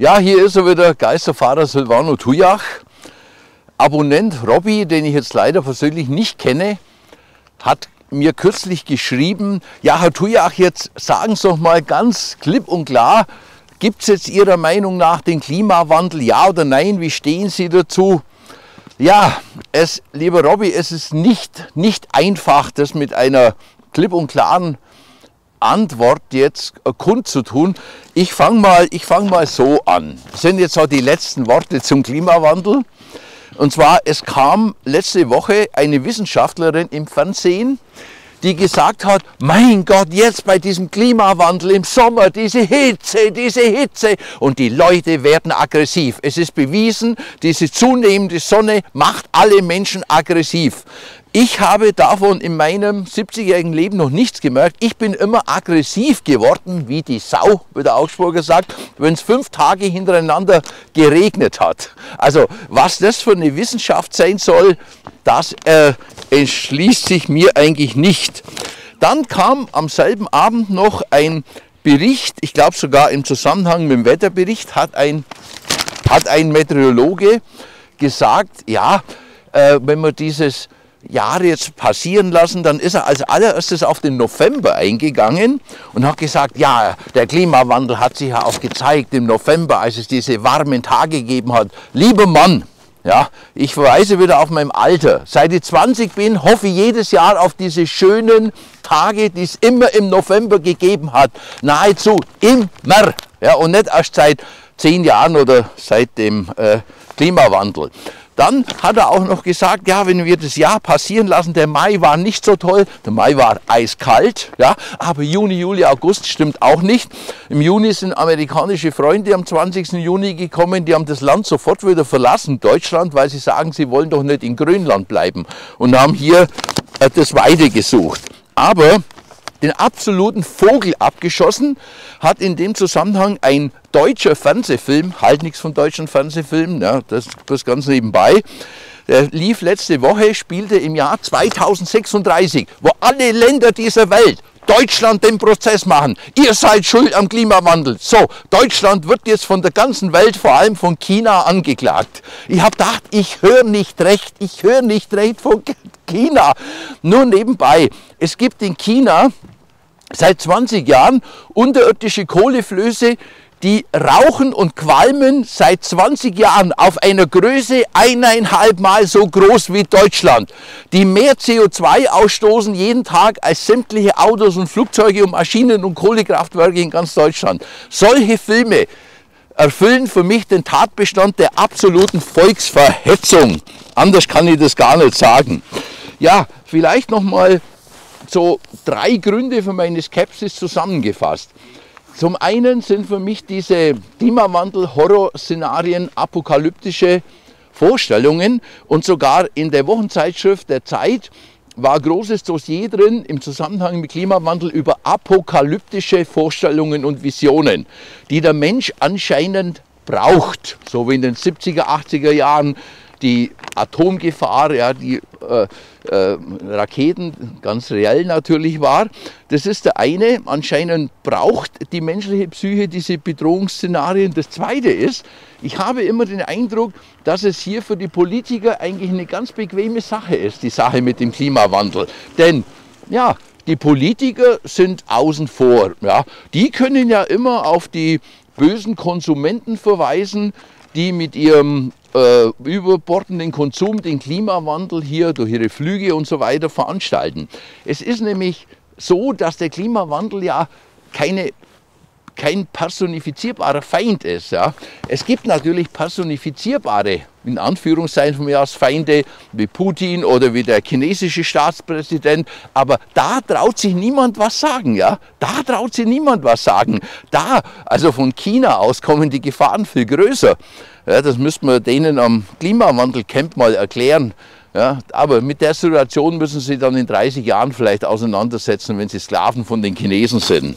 Ja, hier ist er wieder, Geisterfahrer Silvano Tujach. Abonnent Robby, den ich jetzt leider persönlich nicht kenne, hat mir kürzlich geschrieben, ja Herr Tujach, jetzt sagen Sie doch mal ganz klipp und klar, gibt es jetzt Ihrer Meinung nach den Klimawandel, ja oder nein, wie stehen Sie dazu? Ja, es, lieber Robby, es ist nicht, nicht einfach, das mit einer klipp und klaren Antwort jetzt kundzutun. Ich fange mal, fang mal so an. Das sind jetzt auch die letzten Worte zum Klimawandel. Und zwar, es kam letzte Woche eine Wissenschaftlerin im Fernsehen, die gesagt hat, mein Gott, jetzt bei diesem Klimawandel im Sommer, diese Hitze, diese Hitze und die Leute werden aggressiv. Es ist bewiesen, diese zunehmende Sonne macht alle Menschen aggressiv. Ich habe davon in meinem 70-jährigen Leben noch nichts gemerkt. Ich bin immer aggressiv geworden, wie die Sau, wie der Augsburger sagt, wenn es fünf Tage hintereinander geregnet hat. Also was das für eine Wissenschaft sein soll, das äh, entschließt sich mir eigentlich nicht. Dann kam am selben Abend noch ein Bericht, ich glaube sogar im Zusammenhang mit dem Wetterbericht, hat ein, hat ein Meteorologe gesagt, ja, äh, wenn man dieses Jahre jetzt passieren lassen, dann ist er als allererstes auf den November eingegangen und hat gesagt, ja, der Klimawandel hat sich ja auch gezeigt im November, als es diese warmen Tage gegeben hat. Lieber Mann, ja, ich verweise wieder auf mein Alter. Seit ich 20 bin, hoffe ich jedes Jahr auf diese schönen Tage, die es immer im November gegeben hat. Nahezu immer. Ja, und nicht erst seit zehn Jahren oder seit dem äh, Klimawandel. Dann hat er auch noch gesagt, ja, wenn wir das Jahr passieren lassen, der Mai war nicht so toll, der Mai war eiskalt, ja, aber Juni, Juli, August stimmt auch nicht. Im Juni sind amerikanische Freunde am 20. Juni gekommen, die haben das Land sofort wieder verlassen, Deutschland, weil sie sagen, sie wollen doch nicht in Grönland bleiben und haben hier äh, das Weide gesucht. Aber den absoluten Vogel abgeschossen, hat in dem Zusammenhang ein deutscher Fernsehfilm, halt nichts von deutschen Fernsehfilmen, ja, das, das ganz nebenbei, der lief letzte Woche, spielte im Jahr 2036, wo alle Länder dieser Welt Deutschland den Prozess machen. Ihr seid schuld am Klimawandel. So, Deutschland wird jetzt von der ganzen Welt, vor allem von China, angeklagt. Ich habe gedacht, ich höre nicht recht, ich höre nicht recht von China. Nur nebenbei, es gibt in China seit 20 Jahren unterirdische Kohleflöße, die rauchen und qualmen seit 20 Jahren auf einer Größe eineinhalb Mal so groß wie Deutschland, die mehr CO2 ausstoßen jeden Tag als sämtliche Autos und Flugzeuge und Maschinen und Kohlekraftwerke in ganz Deutschland. Solche Filme erfüllen für mich den Tatbestand der absoluten Volksverhetzung. Anders kann ich das gar nicht sagen. Ja, vielleicht noch mal so drei Gründe für meine Skepsis zusammengefasst. Zum einen sind für mich diese Klimawandel-Horrorszenarien apokalyptische Vorstellungen. Und sogar in der Wochenzeitschrift der Zeit war großes Dossier drin im Zusammenhang mit Klimawandel über apokalyptische Vorstellungen und Visionen, die der Mensch anscheinend braucht, so wie in den 70er, 80er Jahren die Atomgefahr, ja, die äh, äh, Raketen ganz reell natürlich war. Das ist der eine. Anscheinend braucht die menschliche Psyche diese Bedrohungsszenarien. Das zweite ist, ich habe immer den Eindruck, dass es hier für die Politiker eigentlich eine ganz bequeme Sache ist, die Sache mit dem Klimawandel. Denn ja, die Politiker sind außen vor. Ja. Die können ja immer auf die bösen Konsumenten verweisen, die mit ihrem äh, überbordenden Konsum den Klimawandel hier durch ihre Flüge und so weiter veranstalten. Es ist nämlich so, dass der Klimawandel ja keine kein personifizierbarer Feind ist. Ja. Es gibt natürlich personifizierbare, in Anführungszeichen von mir aus, Feinde wie Putin oder wie der chinesische Staatspräsident, aber da traut sich niemand was sagen. Ja. Da traut sich niemand was sagen. Da, also von China aus, kommen die Gefahren viel größer. Ja, das müsste man denen am Klimawandelcamp mal erklären. Ja, aber mit der Situation müssen sie dann in 30 Jahren vielleicht auseinandersetzen, wenn sie Sklaven von den Chinesen sind.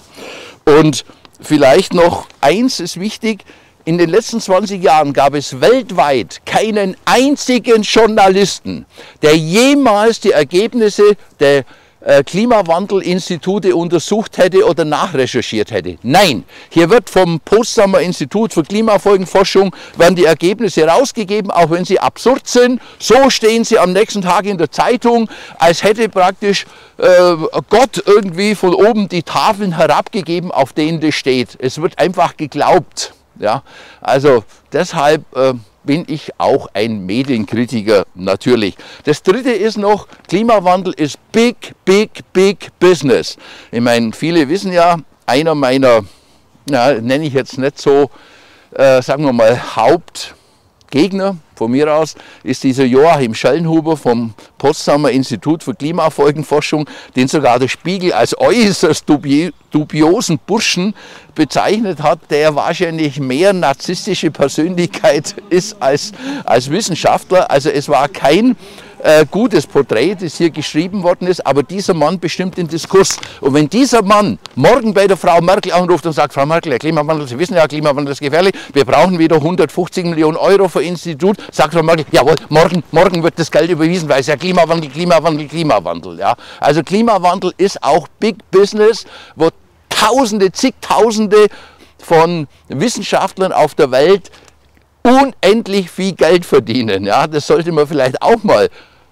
Und vielleicht noch eins ist wichtig, in den letzten 20 Jahren gab es weltweit keinen einzigen Journalisten, der jemals die Ergebnisse der Klimawandelinstitute untersucht hätte oder nachrecherchiert hätte. Nein, hier wird vom Potsdamer Institut für Klimafolgenforschung werden die Ergebnisse rausgegeben, auch wenn sie absurd sind. So stehen sie am nächsten Tag in der Zeitung, als hätte praktisch äh, Gott irgendwie von oben die Tafeln herabgegeben, auf denen das steht. Es wird einfach geglaubt. Ja, also deshalb äh, bin ich auch ein Medienkritiker natürlich. Das dritte ist noch, Klimawandel ist big, big, big business. Ich meine, viele wissen ja, einer meiner, nenne ich jetzt nicht so, äh, sagen wir mal, Hauptgegner von mir aus ist dieser Joachim Schellenhuber vom Potsdamer Institut für Klimafolgenforschung, den sogar der Spiegel als äußerst dubi dubiosen Burschen bezeichnet hat, der wahrscheinlich mehr narzisstische Persönlichkeit ist als, als Wissenschaftler. Also es war kein äh, gutes Porträt, das hier geschrieben worden ist, aber dieser Mann bestimmt den Diskurs. Und wenn dieser Mann morgen bei der Frau Merkel anruft und sagt, Frau Merkel, der Klimawandel, Sie wissen ja, Klimawandel ist gefährlich, wir brauchen wieder 150 Millionen Euro für Institut, sagt Frau Merkel, jawohl, morgen, morgen wird das Geld überwiesen, weil es ja Klimawandel, Klimawandel, Klimawandel. Ja. Also Klimawandel ist auch Big Business, wo Tausende, zigtausende von Wissenschaftlern auf der Welt unendlich viel Geld verdienen. Ja, das sollte man vielleicht auch mal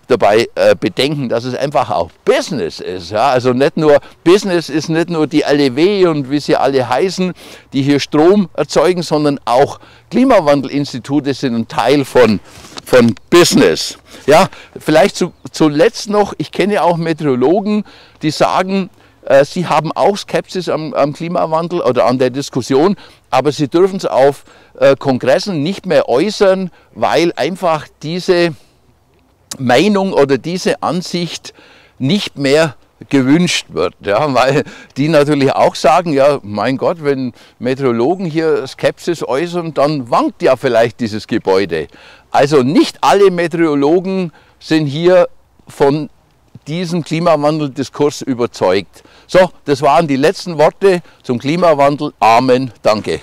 dabei äh, bedenken, dass es einfach auch Business ist. Ja? Also nicht nur Business ist nicht nur die LEW und wie sie alle heißen, die hier Strom erzeugen, sondern auch Klimawandelinstitute sind ein Teil von, von Business. Ja, vielleicht zu, zuletzt noch, ich kenne auch Meteorologen, die sagen, äh, sie haben auch Skepsis am, am, Klimawandel oder an der Diskussion, aber sie dürfen es auf äh, Kongressen nicht mehr äußern, weil einfach diese Meinung oder diese Ansicht nicht mehr gewünscht wird. Ja, weil die natürlich auch sagen, ja, mein Gott, wenn Meteorologen hier Skepsis äußern, dann wankt ja vielleicht dieses Gebäude. Also nicht alle Meteorologen sind hier von diesem Klimawandeldiskurs überzeugt. So, das waren die letzten Worte zum Klimawandel. Amen. Danke.